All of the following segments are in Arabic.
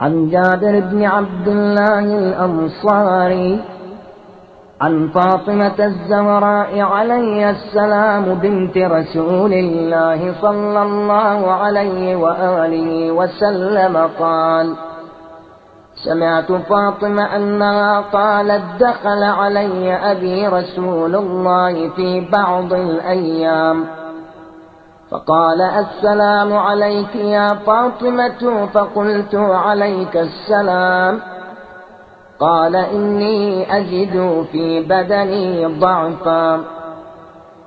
عن جابر بن عبد الله الأنصاري عن فاطمة الزهراء عليه السلام بنت رسول الله صلى الله عليه وآله وسلم قال سمعت فاطمة أنها قالت دخل علي أبي رسول الله في بعض الأيام. فقال السلام عليك يا فاطمة فقلت عليك السلام. قال إني أجد في بدني ضعفا.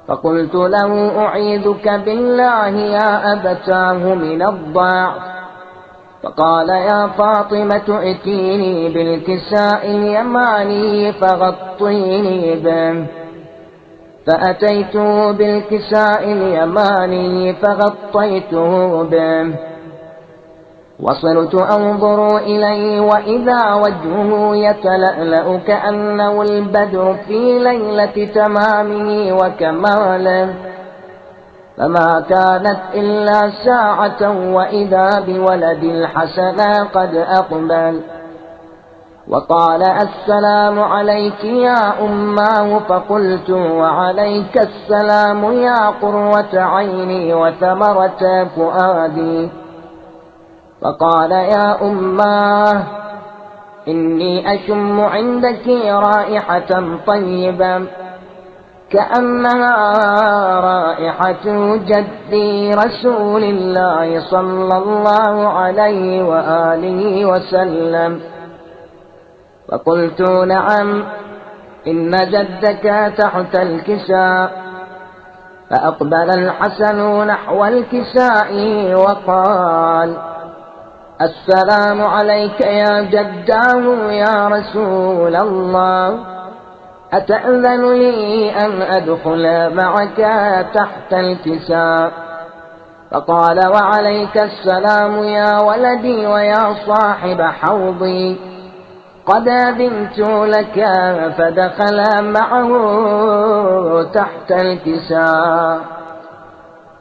فقلت له أعيذك بالله يا أبتاه من الضعف. فقال يا فاطمة ائتيني بالكساء اليماني فغطيني به. فأتيته بالكساء اليماني فغطيته به. وصرت أنظر إليه وإذا وجهه يتلألأ كأنه البدر في ليلة تمامه وكماله. فما كانت إلا ساعة وإذا بولد الحسن قد أقبل. وقال السلام عليك يا أماه فقلت وعليك السلام يا قروة عيني وثمرة فؤادي. فقال يا أماه إني أشم عندك رائحة طيبة كأنها رائحة جدي رسول الله صلى الله عليه وآله وسلم. فقلت نعم إن جدك تحت الكساء فأقبل الحسن نحو الكساء وقال السلام عليك يا جداه يا رسول الله أتأذن لي أن أدخل معك تحت الكساء؟ فقال وعليك السلام يا ولدي ويا صاحب حوضي. قد أذنت لك فدخل معه تحت الكساء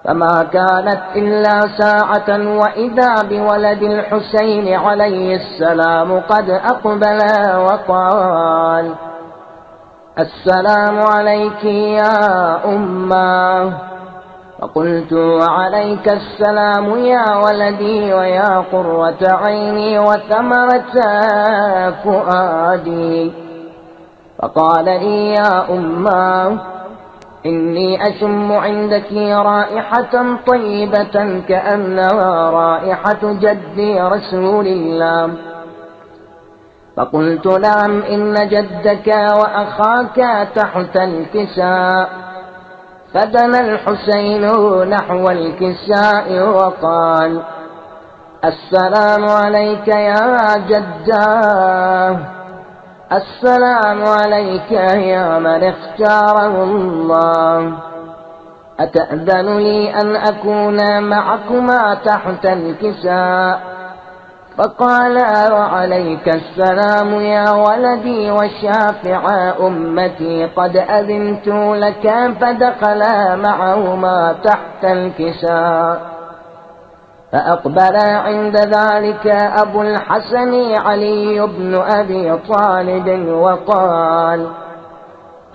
فما كانت إلا ساعة وإذا بولد الحسين عليه السلام قد أقبل وقال السلام عليك يا أمة فقلت وعليك السلام يا ولدي ويا قرة عيني وثمرة فؤادي. فقال لي يا أمة إني أشم عندك رائحة طيبة كأنها رائحة جدي رسول الله. فقلت نعم إن جدك وأخاك تحت الكساء. فدنا الحسين نحو الكساء وقال السلام عليك يا جداه السلام عليك يا من اختاره الله. أتأذن لي أن أكون معكما تحت الكساء؟ فقال وعليك السلام يا ولدي وشافع أمتي؟ قد أذنت لك فدخل معهما تحت الكساء. فأقبل عند ذلك أبو الحسن علي بن أبي طالب وقال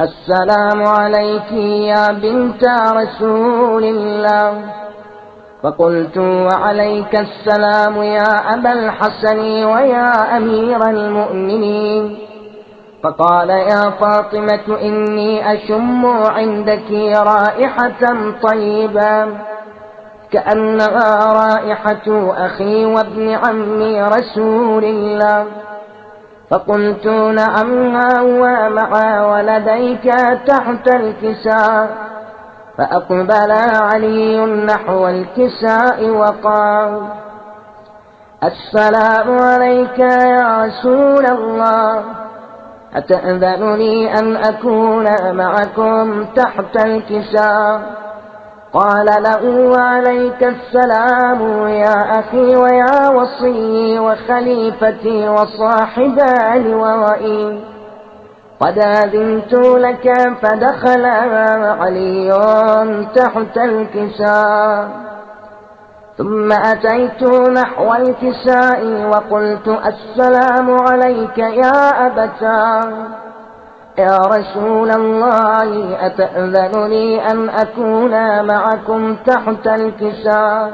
السلام عليك يا بنت رسول الله. فقلت وعليك السلام يا أبا الحسن ويا أمير المؤمنين. فقال يا فاطمة إني أشم عندك رائحة طيبة كأنها رائحة أخي وابن عمي رسول الله. فقلت نعم هو مع ولديك تحت الكساء. فأقبل علي نحو الكساء وقال السلام عليك يا رسول الله أتأذن لي أن أكون معكم تحت الكساء؟ قال له وعليك السلام يا أخي ويا وصي وخليفتي وصاحب لورئي قد أذنت لك فدخل علي تحت الكساء. ثم أتيت نحو الكساء وقلت السلام عليك يا أبتا يا رسول الله أتأذن لي أن أكون معكم تحت الكساء؟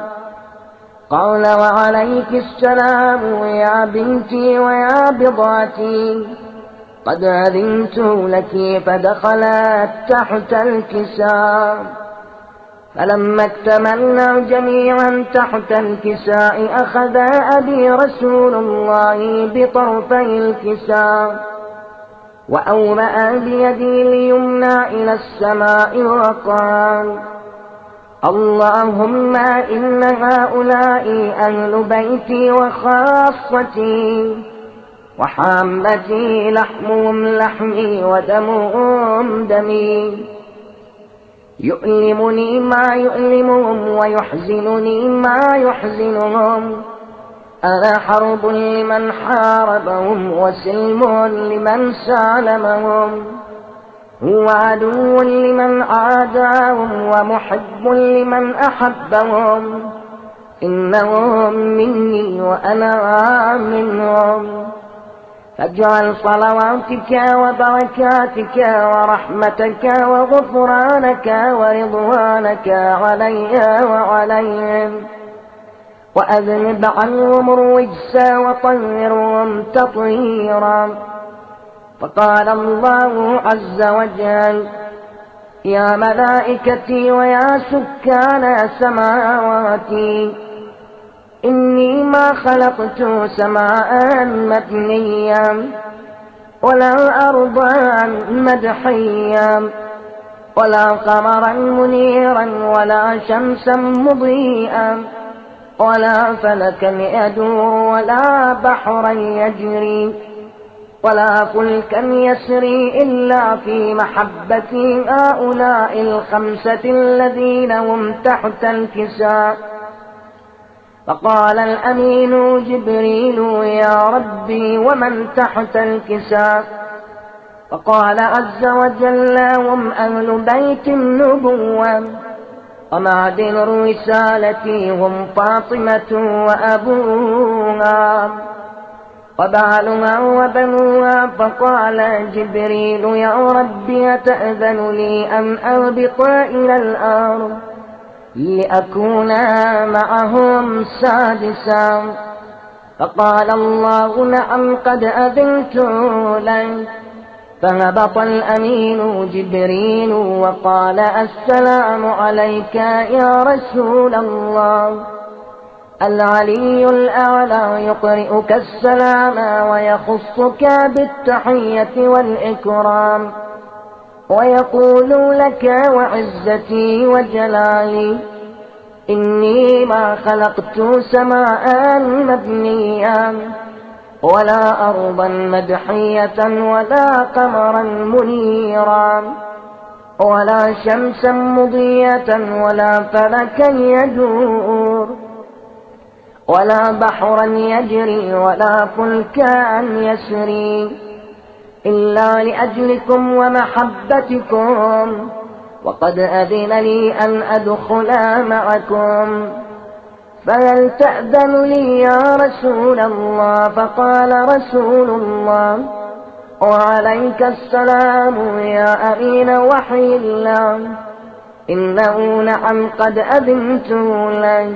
قال وعليك السلام يا بنتي ويا بضعتي قد أذنت لك فدخلت تحت الكساء فلما اكتملنا جميعا تحت الكساء أخذ أبي رسول الله بطرفي الكساء وأومأ بيدي اليمنى إلى السماء وقال اللهم إن هؤلاء أهل بيتي وخاصتي. وحامتي لحمهم لحمي ودمهم دمي. يؤلمني ما يؤلمهم ويحزنني ما يحزنهم. أنا حرب لمن حاربهم وسلم لمن سالمهم. هو عدو لمن عاداهم ومحب لمن أحبهم. إنهم مني وأنا منهم. فاجعل صلواتك وبركاتك ورحمتك وغفرانك ورضوانك علي وعليهم. وأذنب عنهم الرجس وطهرهم تطهيرا. فقال الله عز وجل يا ملائكتي ويا سكان سماواتي إني ما خلقت سماء مبنيا ولا أرضا مدحيا ولا قمرا منيرا ولا شمسا مضيئا ولا فلكا يدور ولا بحرا يجري ولا فلكا يسري إلا في محبة هؤلاء الخمسة الذين هم تحت الكساء. فقال الأمين جبريل يا ربي ومن تحت الكساء فقال عز وجل هم أهل بيت النبوة ومعدن الرسالة هم فاطمة وأبوها. وبعلها وبنوها فقال جبريل يا ربي أتأذن لي أن أربط إلى الأرض؟ لأكون معهم سادسا. فقال الله نعم قد أذنت لك فهبط الأمين جبريل وقال السلام عليك يا رسول الله. العلي الأعلى يقرئك السلام ويخصك بالتحية والإكرام. ويقول لك وعزتي وجلالي إني ما خلقت سماء مبنيا ولا أرضا مدحية ولا قمرا منيرا ولا شمسا مضية ولا فلكا يدور ولا بحرا يجري ولا فلكا يسري. إلا لأجلكم ومحبتكم. وقد أذن لي أن أدخل معكم. فهل تأذن لي يا رسول الله؟ فقال رسول الله وعليك السلام يا أمين وحي الله. إنه نعم قد أذنت لك.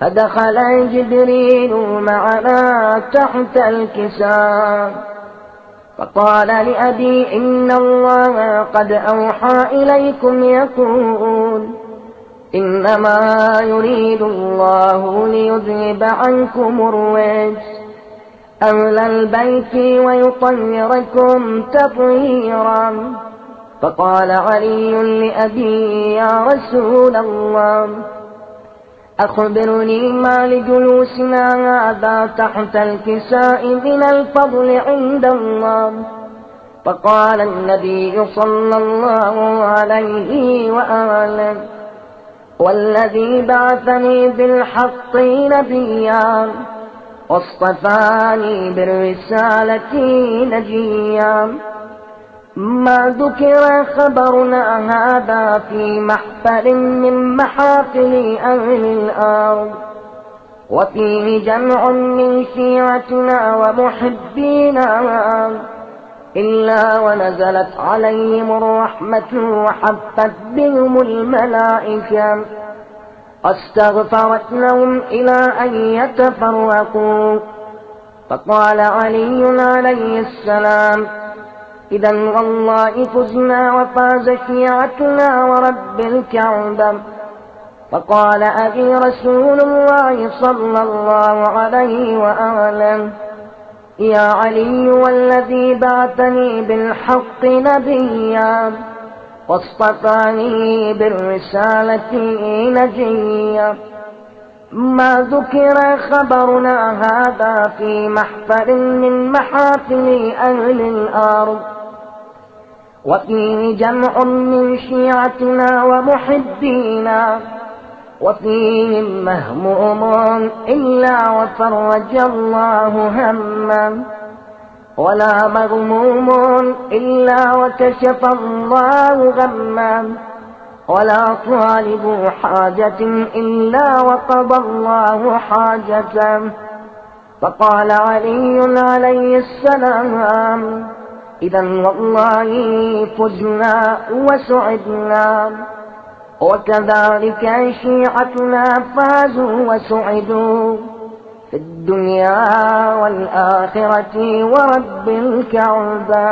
فدخل جبريل معنا تحت الكساء. فقال لأبي إن الله قد أوحى إليكم يقول إنما يريد الله ليذهب عنكم الرجس أهل البيت ويطهركم تطهيرا. فقال علي لأبي يا رسول الله أخبرني ما لجلوسنا هذا تحت الكساء من الفضل عند الله. فقال النبي صلى الله عليه وآله والذي بعثني بالحق نبيا واصطفاني بالرسالة نجيا. ما ذكر خبرنا هذا في محفل من محافل أهل الأرض. وفيه جمع من شيعتنا ومحبينا إلا ونزلت عليهم الرحمة وحفت بهم الملائكة. واستغفرت لهم إلى أن يتفرقوا. فقال علي عليه السلام إذا والله فزنا وفاز شيعتنا ورب الكعبة. فقال أبي رسول الله صلى الله عليه وآله يا علي والذي بعثني بالحق نبيا واصطفاني بالرسالة نجيا. ما ذكر خبرنا هذا في محفل من محافل أهل الأرض. وفيه جمع من شيعتنا ومحبينا وفيهم مهموم إلا وفرج الله هما ولا مغموم إلا وكشف الله غما ولا طالب حاجة إلا وقضى الله حاجة فقال علي عليه السلام إذا والله فزنا وسعدنا. وكذلك شيعتنا فازوا وسعدوا في الدنيا والآخرة ورب الكعبة.